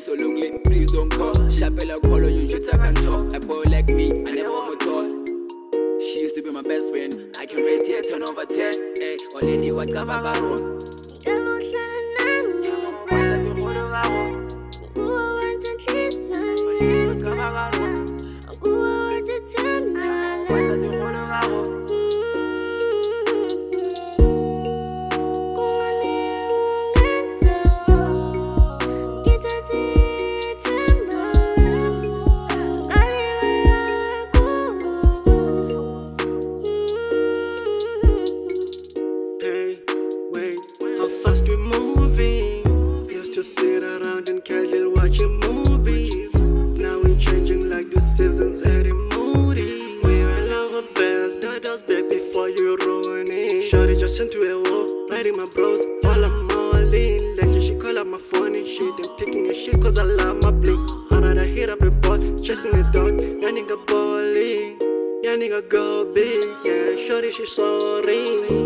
feeling so lonely please don't call. Shapela call on you just I can talk. A boy like me I never want to talk. She used to be my best friend. I can rate her 10 over 10 hey oh, already what kabaka wrong Hey, and casual watching movies. Now we changing like the seasons every moody. We will love our best, that us back before you ruin it. Shorty just into a wall, writing my bros while I'm all in. Lately she call up my phone and shit, and picking a shit cause I love my blick. I rather hit up a bot, chasing a dog, yeah nigga balling. Yeah nigga go big, yeah, shorty she sorry.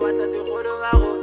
mata te juro gago